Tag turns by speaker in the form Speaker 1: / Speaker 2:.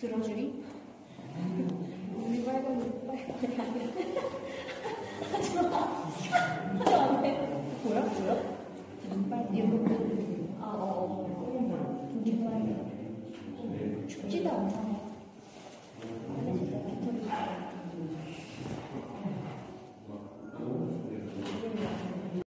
Speaker 1: 들어주니? 우리 빨간 빨간 하지마 하지마 뭐야? 뭐야? 눈빨 아어 눈빨 춥지도 않아